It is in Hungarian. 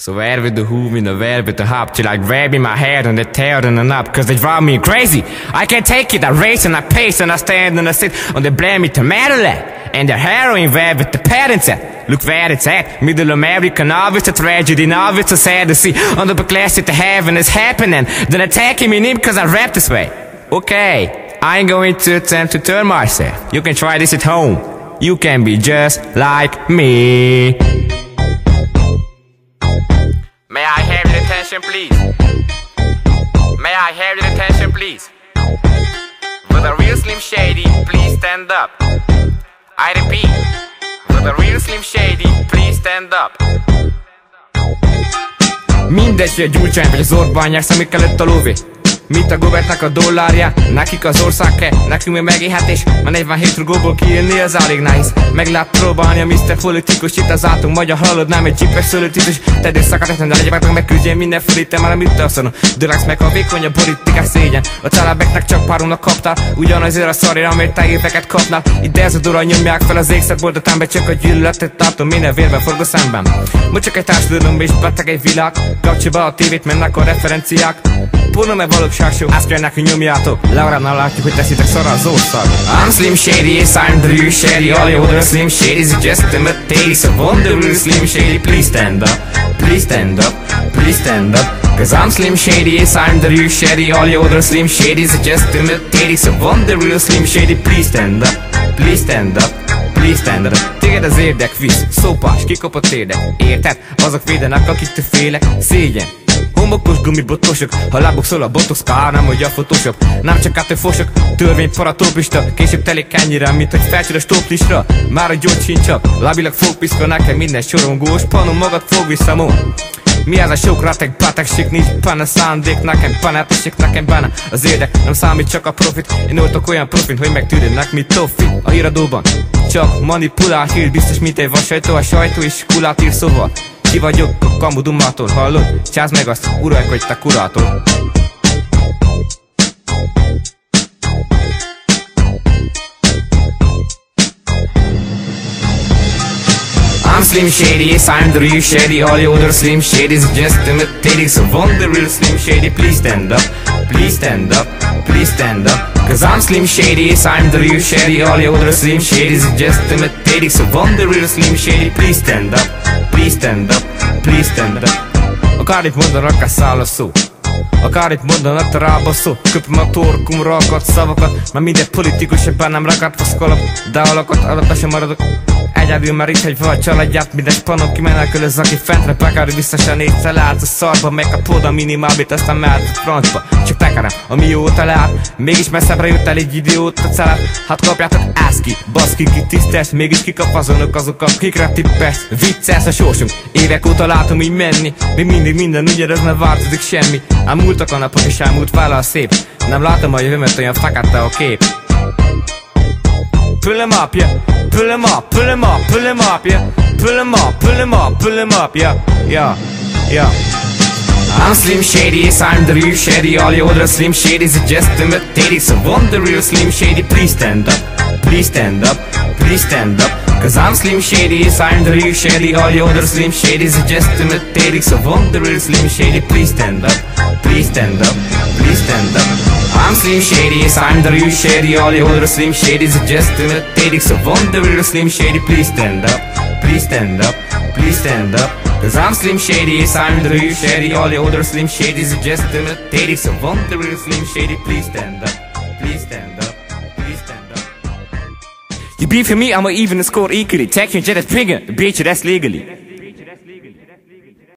So where with the who in the with the hop till I like grabbing my head and the tail and the up cause they drive me crazy. I can't take it, I race and I pace and I stand and I sit on the blame me to Maryland. And the heroin with the parents at. Look where it's at. Middle America, now it's a tragedy, now it's a sad to see. On the at the heaven is happening. Then attacking me cause I rap this way. Okay, I ain't going to attempt to turn myself. You can try this at home. You can be just like me. Attention, please? May I have your attention, please? For the real Slim Shady, please stand up. I repeat, for the real Slim Shady, please stand up. Mindegy, hogy gyurcsány vagy az Orbán nyersz, amik előtt a lóvé Mit a Gobertnek a dollárja, nekik az ország kell, nekünk még megélhetés Már 47 rugóból kijönni az alig nehéz. Meg lehet próbálni a Mr. Politikus Itt az átunk. Magyar hallod, nem egy csipes szőlőtítus Te időszakát ezen, de legyek meg küldjél minden fölítem már amit alszonom Dölegsz meg a vékony a politikás szégyen. A családbeknek csak páromnak kaptál Ugyanazért a szarira, amért te éveket kapnál. Ide ez a dura nyomják fel az boltot ember Csak a gyűlöletet tartom, minden vérben forgó szemben. Most csak egy társadalom és beteg egy világ. Kapcsolj be a tévét, mennek a referenciák Porno meg valóság show Azt kell nekünk nyomjátok. Leoránál látjuk, hogy teszitek szarra az ország. I'm Slim Shady, yes I'm real Shady. All you other Slim Shadys just imitators So wonder real Slim Shady? Please stand up, please stand up, please stand up. Cause I'm Slim Shady, yes I'm real Shady. All you other Slim Shadys just imitators So wonder real Slim Shady? Please stand up, please stand up Please stand up. Téged az érdek visz, szópás, kikapott érdek Érted? Azok védenek, akik te félek. Szégyen, Homokos gumibotosok, ha lábok szól a botox kár nem hogy a photoshop. Nem csak át fosok, törvény paratópista Később telik ennyire, mint hogy felcsör a stoplistra Már a gyógy sincs csak, lábilag fogpiszka nekem minden sorongós. Panom magad fog visszamon mi ez a sok ratek, betegség, nincs benne szándék. Nekem benne, tessék nekem benne. Az érdek nem számít csak a profit. Én voltok olyan profit, hogy megtűrjenek, mint Toffi A híradóban. Csak manipulál hír Biztos, mint egy vasajtó, a sajtó is kulát ír szóval ki vagyok a kamudumától, hallod? Csász meg azt, uralk vagy te kurától I'm Slim Shady, yes I'm the real Shady. All the other Slim Shadys just imitating So want the real Slim Shady, please stand up? Please stand up, please stand up. Cause I'm Slim Shady, yes I'm the real Shady. All the other Slim Shadys just imitating So want the real Slim Shady, please stand up? Please stand up, please stand up. Akár itt mondanak, száll a szó. Akár itt mondanak, te rába szó. Köpöm a torkumra akadt szavakat. Már minden politikus ragadt faszkolap De alakat alatt sem maradok Egyedül már itt egy vagy családját Minden spanok kimenekülöz, aki fentre Pekari biztosan négyszer leállt a szarba Megkapod a minimálbit, aztán mehet a francba. Csak tekerem, amióta leállt Mégis messzebbre jött el egy idiót a celát Hát kapjátok ászki, baszki, ki tisztes Mégis kikap azonok azok, akikre tippes. Vicces a sorsunk, évek óta látom így menni Még mindig minden ugyanaz, nem változik semmi. Ám múltak a napok és elmúlt vállal szép. Nem látom a jövőmet, olyan fekete a kép Pull him up, yeah. Pull him up, pull him up, pull him up, yeah. Pull him up, pull him up, pull him up, yeah. Yeah, yeah. I'm Slim Shady, yes, I'm the real Shady. All your other Slim Shadys are just imitating. So want the real Slim Shady, please stand up, please stand up, please stand up. Cause I'm Slim Shady, yes, I'm the real Shady. All your other Slim Shadys are just imitating. So want the real Slim Shady, please stand up, please stand up, please stand up. I'm Slim Shady, yes, I'm the real Shady. All your other Slim Shadys are just imitating. So want the real Slim Shady, please stand up, please stand up, please stand up. Cause I'm Slim Shady, yes, I'm the real Shady. All your other Slim Shadys are just imitating. So want the real Slim Shady, please stand up, please stand up, please stand up. You beef for me, I'ma even score equally. Tech you jet trigger, bitch, that's legally.